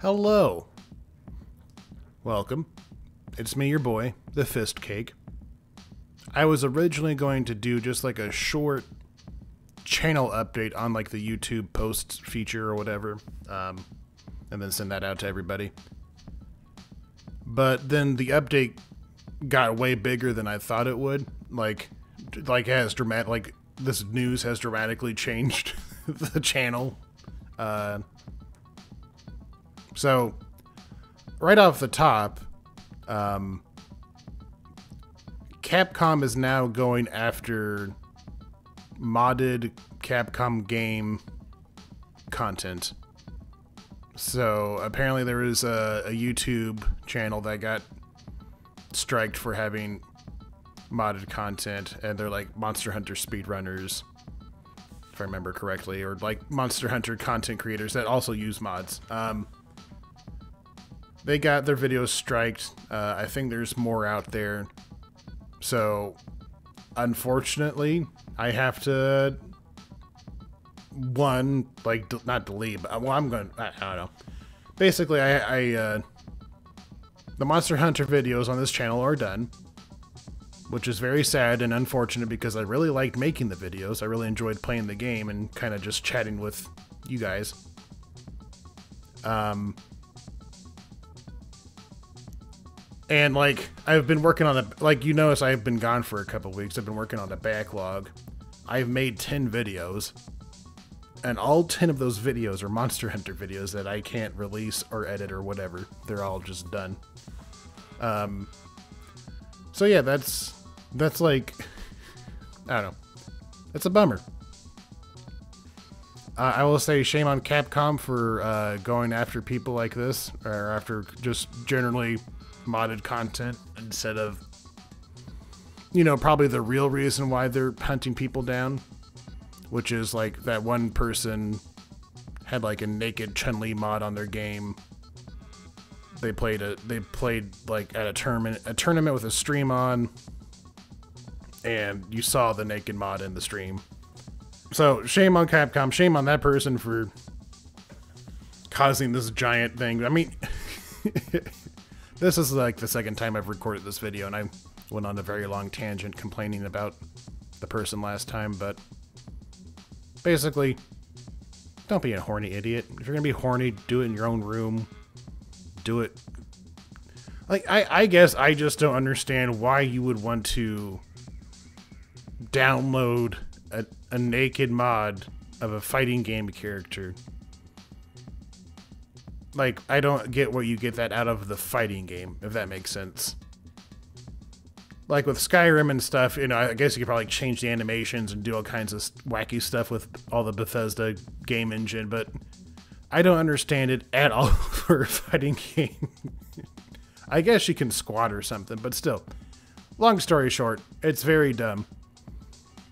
Hello. Welcome. It's me, your boy, the Fist Cake. I was originally going to do just like a short channel update on like the YouTube posts feature or whatever, um, and then send that out to everybody. But then the update got way bigger than I thought it would. Like, like has dramatic like this news has dramatically changed the channel. Uh, so, right off the top, um, Capcom is now going after modded Capcom game content. So apparently there is a, a YouTube channel that got striked for having modded content, and they're like Monster Hunter speedrunners, if I remember correctly, or like Monster Hunter content creators that also use mods. Um, they got their videos striked. Uh, I think there's more out there. So, unfortunately, I have to one like not delete. But, well, I'm going. I, I don't know. Basically, I, I uh, the Monster Hunter videos on this channel are done, which is very sad and unfortunate because I really liked making the videos. I really enjoyed playing the game and kind of just chatting with you guys. Um, and like I've been working on a like you notice I've been gone for a couple weeks. I've been working on a backlog. I've made 10 videos. And all 10 of those videos are Monster Hunter videos that I can't release or edit or whatever. They're all just done. Um So yeah, that's that's like I don't know. It's a bummer. Uh, I will say shame on Capcom for uh, going after people like this, or after just generally modded content instead of, you know, probably the real reason why they're hunting people down, which is like that one person had like a naked Chun Li mod on their game. They played a they played like at a tournament a tournament with a stream on, and you saw the naked mod in the stream. So shame on Capcom, shame on that person for causing this giant thing. I mean, this is like the second time I've recorded this video, and I went on a very long tangent complaining about the person last time, but basically, don't be a horny idiot. If you're gonna be horny, do it in your own room. Do it. Like I, I guess I just don't understand why you would want to download a, a naked mod of a fighting game character. Like, I don't get where you get that out of the fighting game, if that makes sense. Like with Skyrim and stuff, you know, I guess you could probably change the animations and do all kinds of wacky stuff with all the Bethesda game engine, but I don't understand it at all for a fighting game. I guess you can squat or something, but still. Long story short, it's very dumb.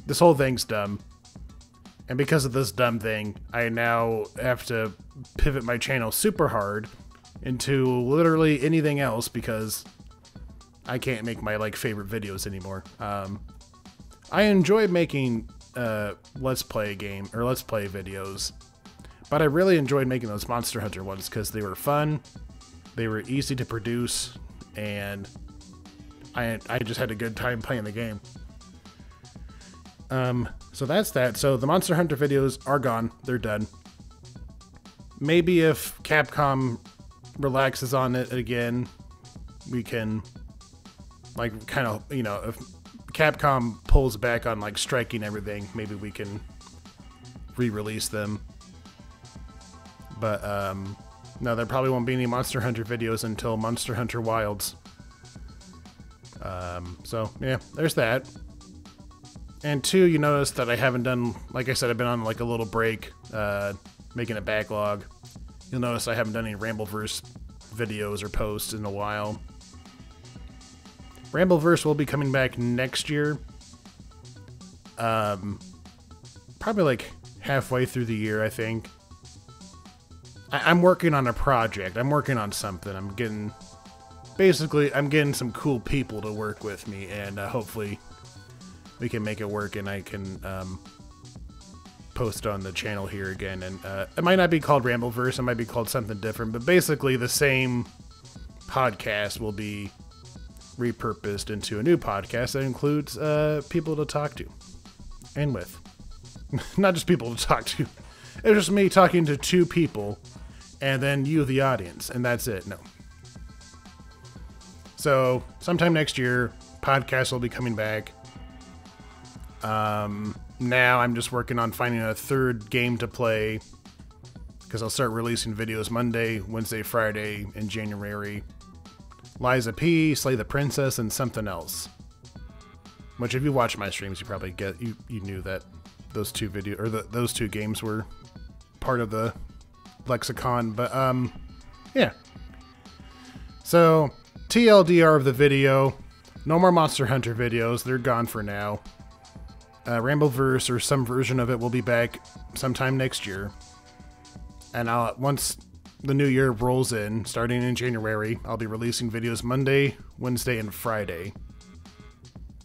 This whole thing's dumb. And because of this dumb thing, I now have to pivot my channel super hard into literally anything else because I can't make my like favorite videos anymore. Um, I enjoy making uh, let's play game or let's play videos, but I really enjoyed making those Monster Hunter ones because they were fun, they were easy to produce, and I I just had a good time playing the game. Um, so that's that. So the Monster Hunter videos are gone. They're done. Maybe if Capcom relaxes on it again, we can like kind of, you know, if Capcom pulls back on like striking everything, maybe we can re-release them. But um no, there probably won't be any Monster Hunter videos until Monster Hunter Wilds. Um, so yeah, there's that. And two, you notice that I haven't done, like I said, I've been on like a little break, uh, making a backlog. You'll notice I haven't done any Rambleverse videos or posts in a while. Rambleverse will be coming back next year. Um, probably like halfway through the year, I think. I- I'm working on a project. I'm working on something. I'm getting, basically, I'm getting some cool people to work with me, and uh, hopefully we can make it work and I can um, post on the channel here again, and uh, it might not be called Rambleverse. It might be called something different, but basically the same podcast will be repurposed into a new podcast that includes uh, people to talk to and with. Not just people to talk to. It's just me talking to two people and then you, the audience, and that's it. No. So, sometime next year, podcast will be coming back. Um, now I'm just working on finding a third game to play because I'll start releasing videos Monday, Wednesday, Friday in January. Lies of P, Slay the Princess, and something else. Which, if you watch my streams, you probably get you you knew that those two video or the, those two games were part of the lexicon. But um, yeah. So TLDR of the video, no more Monster Hunter videos. They're gone for now. Uh, Rambleverse or some version of it will be back sometime next year. And I'll once the new year rolls in, starting in January, I'll be releasing videos Monday, Wednesday, and Friday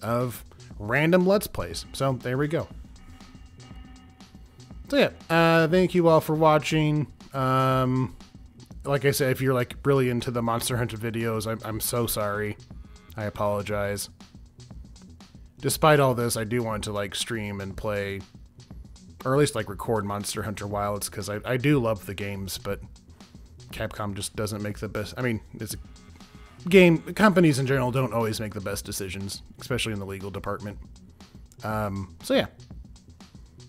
of random Let's Plays. So there we go. So yeah, uh, thank you all for watching. Um, like I said, if you're like really into the Monster Hunter videos, I'm, I'm so sorry. I apologize. Despite all this, I do want to like stream and play, or at least like record Monster Hunter Wilds because I, I do love the games, but Capcom just doesn't make the best. I mean, it's a game. Companies in general don't always make the best decisions, especially in the legal department. Um, so yeah.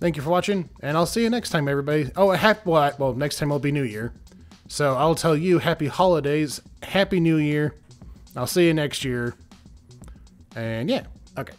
Thank you for watching, and I'll see you next time, everybody. Oh, happy well, well, next time will be New Year. So I'll tell you happy holidays, happy New Year. I'll see you next year. And yeah, okay.